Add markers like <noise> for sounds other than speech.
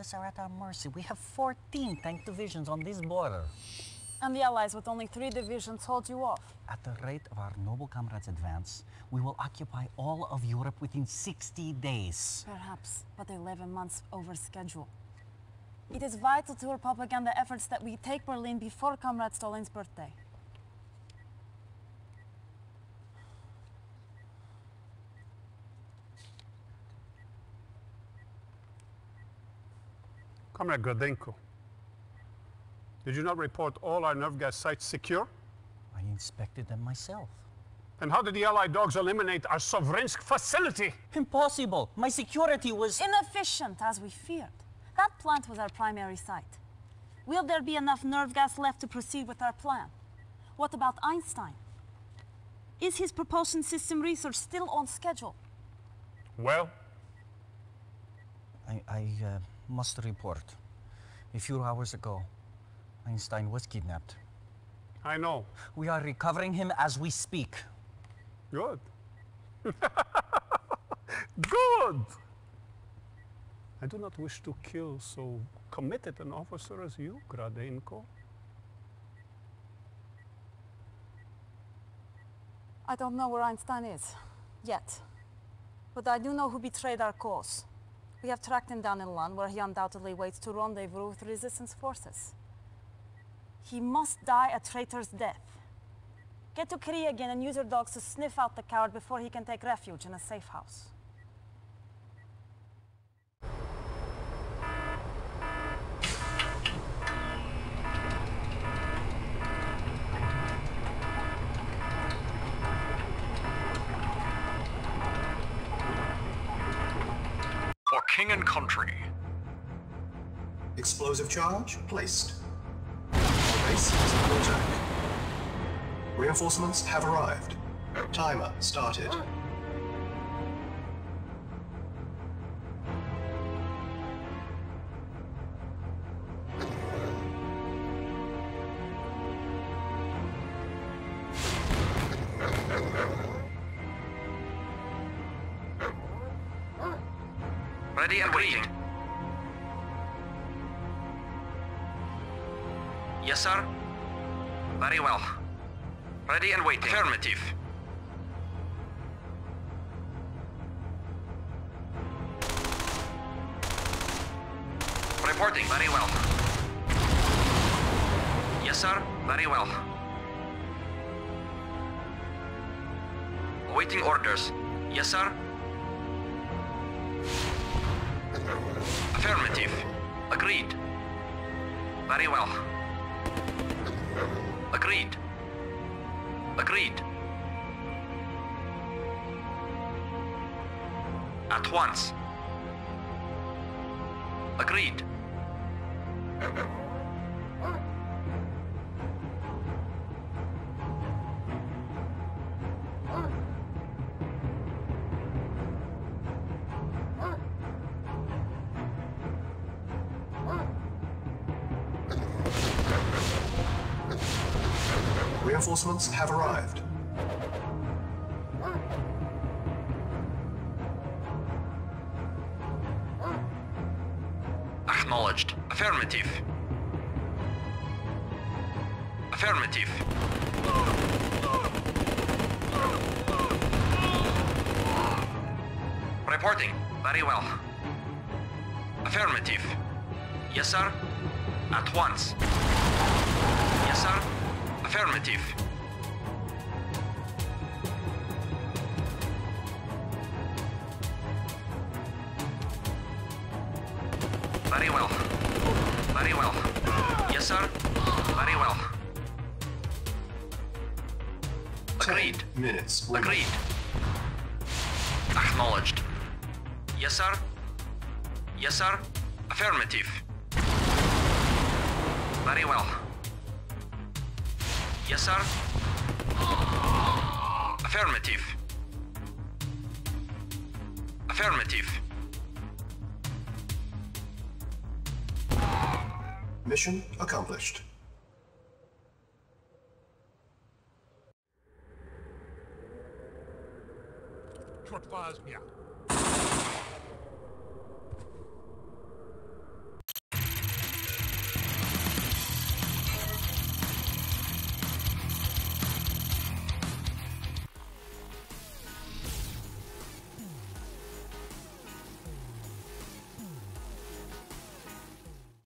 US are at our mercy. We have 14 tank divisions on this border. And the Allies with only three divisions hold you off. At the rate of our noble comrades' advance, we will occupy all of Europe within 60 days. Perhaps, but 11 months over schedule. It is vital to our propaganda efforts that we take Berlin before Comrade Stalin's birthday. Comrade Gradenko, did you not report all our nerve gas sites secure? I inspected them myself. And how did the Allied dogs eliminate our Sovrensk facility? Impossible! My security was... Inefficient, as we feared. That plant was our primary site. Will there be enough nerve gas left to proceed with our plan? What about Einstein? Is his propulsion system research still on schedule? Well, I, I uh, must report. A few hours ago, Einstein was kidnapped. I know. We are recovering him as we speak. Good. <laughs> Good! I do not wish to kill so committed an officer as you, Gradenko. I don't know where Einstein is. Yet. But I do know who betrayed our cause. We have tracked him down in Lund, where he undoubtedly waits to rendezvous with resistance forces. He must die a traitor's death. Get to Kriegin and use your dogs to sniff out the coward before he can take refuge in a safe house. King and country. Explosive charge placed. Base is under attack. Reinforcements have arrived. Timer started. Ready and waiting. Yes, sir. Very well. Ready and waiting. Affirmative. Reporting very well. Yes, sir. Very well. Awaiting orders. Yes, sir. Affirmative. Agreed. Very well. Agreed. Agreed. At once. Agreed. Reinforcements have arrived. Acknowledged. Affirmative. Affirmative. Reporting. Very well. Affirmative. Yes, sir. At once. Yes, sir. Affirmative. Very well. Very well. Yes, sir. Very well. Agreed. Minutes. remaining. Agreed. Acknowledged. Yes, sir. Yes, sir. Affirmative. Very well. Yes, sir. Affirmative. Affirmative. Mission accomplished. Short Trotwa's here.